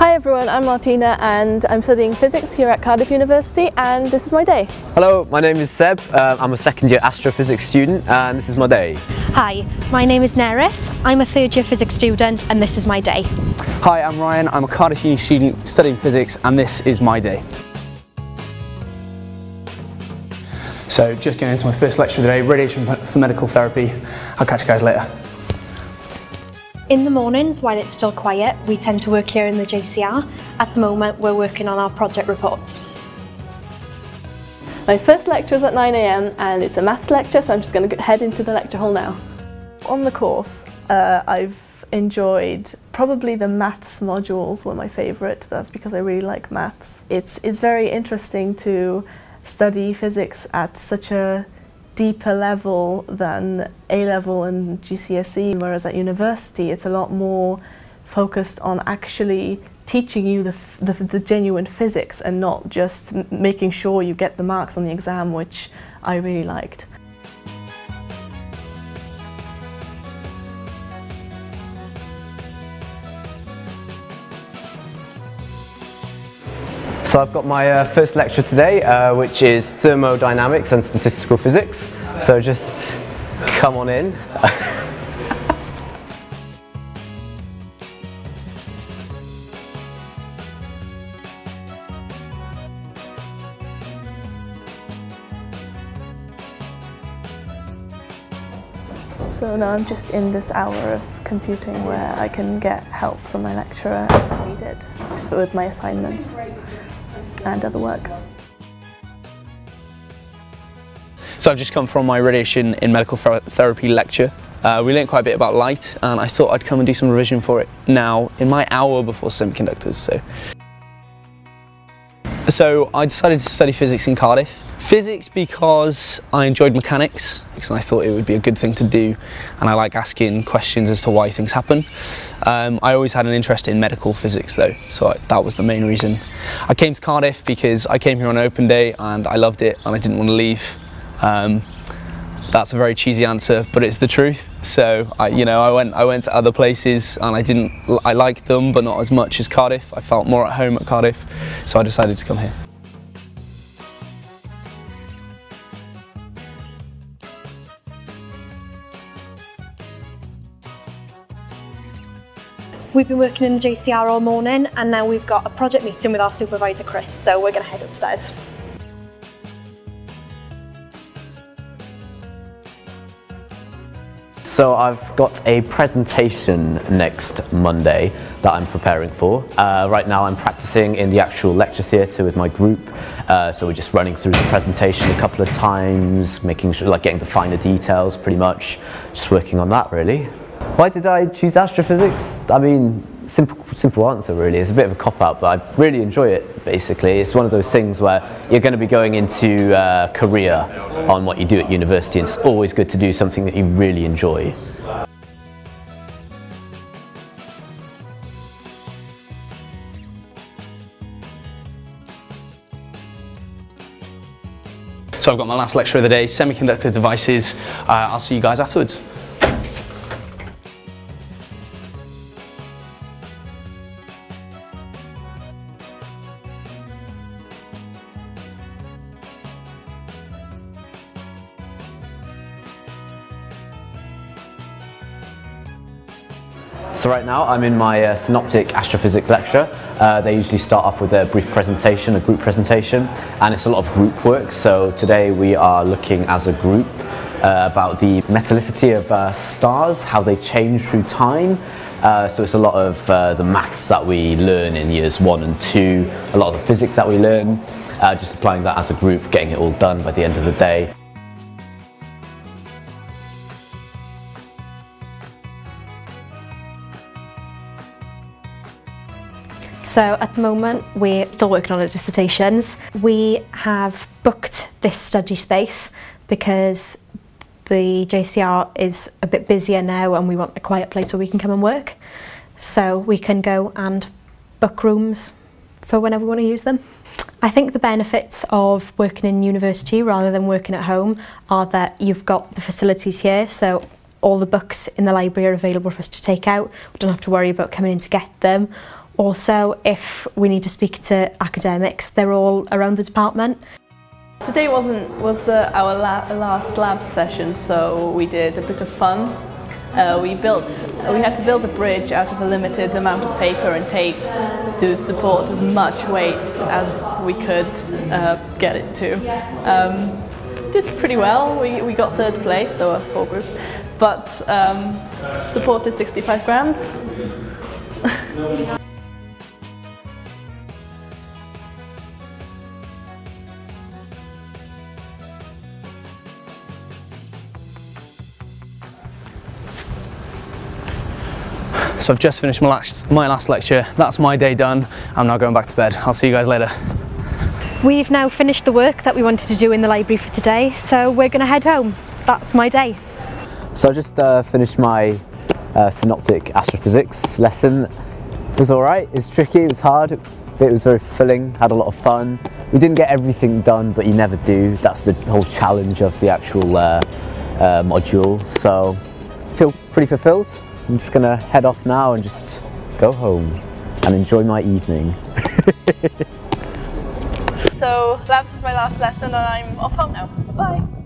Hi everyone, I'm Martina and I'm studying physics here at Cardiff University and this is my day. Hello, my name is Seb. Uh, I'm a second year astrophysics student and this is my day. Hi, my name is Neris. I'm a third year physics student and this is my day. Hi, I'm Ryan. I'm a Cardiff Uni student studying physics and this is my day. So just going into my first lecture of the day, radiation for medical therapy. I'll catch you guys later. In the mornings, while it's still quiet, we tend to work here in the JCR. At the moment, we're working on our project reports. My first lecture is at 9am and it's a maths lecture, so I'm just going to head into the lecture hall now. On the course, uh, I've enjoyed probably the maths modules were my favourite. That's because I really like maths. It's, it's very interesting to study physics at such a deeper level than A level and GCSE, whereas at university it's a lot more focused on actually teaching you the, the, the genuine physics and not just making sure you get the marks on the exam, which I really liked. So I've got my uh, first lecture today, uh, which is thermodynamics and statistical physics. So just come on in. So now I'm just in this hour of computing where I can get help from my lecturer read it with my assignments and other work. So I've just come from my radiation in medical therapy lecture. Uh, we learned quite a bit about light and I thought I'd come and do some revision for it now in my hour before semiconductors. So, so I decided to study physics in Cardiff. Physics because I enjoyed mechanics and I thought it would be a good thing to do and I like asking questions as to why things happen. Um, I always had an interest in medical physics though, so I, that was the main reason. I came to Cardiff because I came here on open day and I loved it and I didn't want to leave. Um, that's a very cheesy answer, but it's the truth. So, I, you know, I went, I went to other places and I didn't, I liked them, but not as much as Cardiff. I felt more at home at Cardiff, so I decided to come here. We've been working in the JCR all morning and now we've got a project meeting with our supervisor Chris, so we're going to head upstairs. So I've got a presentation next Monday that I'm preparing for. Uh, right now I'm practicing in the actual lecture theatre with my group. Uh, so we're just running through the presentation a couple of times, making sure, like getting the finer details pretty much. Just working on that really. Why did I choose astrophysics? I mean, simple, simple answer really. It's a bit of a cop-out, but I really enjoy it, basically. It's one of those things where you're going to be going into a career on what you do at university, and it's always good to do something that you really enjoy. So I've got my last lecture of the day, semiconductor devices. Uh, I'll see you guys afterwards. So right now I'm in my uh, synoptic astrophysics lecture. Uh, they usually start off with a brief presentation, a group presentation, and it's a lot of group work. So today we are looking as a group uh, about the metallicity of uh, stars, how they change through time. Uh, so it's a lot of uh, the maths that we learn in years one and two, a lot of the physics that we learn, just applying that as a group, getting it all done by the end of the day. So at the moment we're still working on our dissertations. We have booked this study space because the JCR is a bit busier now and we want a quiet place where we can come and work. So we can go and book rooms for whenever we want to use them. I think the benefits of working in university rather than working at home are that you've got the facilities here, so all the books in the library are available for us to take out. We don't have to worry about coming in to get them Also, if we need to speak to academics, they're all around the department. Today wasn't was uh, our la last lab session, so we did a bit of fun. Uh, we built, we had to build a bridge out of a limited amount of paper and tape to support as much weight as we could uh, get it to. Um, did pretty well. We, we got third place. There were four groups, but um, supported 65 grams. So I've just finished my last, my last lecture. That's my day done. I'm now going back to bed. I'll see you guys later. We've now finished the work that we wanted to do in the library for today, so we're going to head home. That's my day. So I just uh, finished my uh, synoptic astrophysics lesson. It was alright, it was tricky, it was hard, but it was very fulfilling, had a lot of fun. We didn't get everything done, but you never do. That's the whole challenge of the actual uh, uh module. So I feel pretty fulfilled. I'm just gonna head off now and just go home and enjoy my evening. so that was my last lesson and I'm off home now. Bye.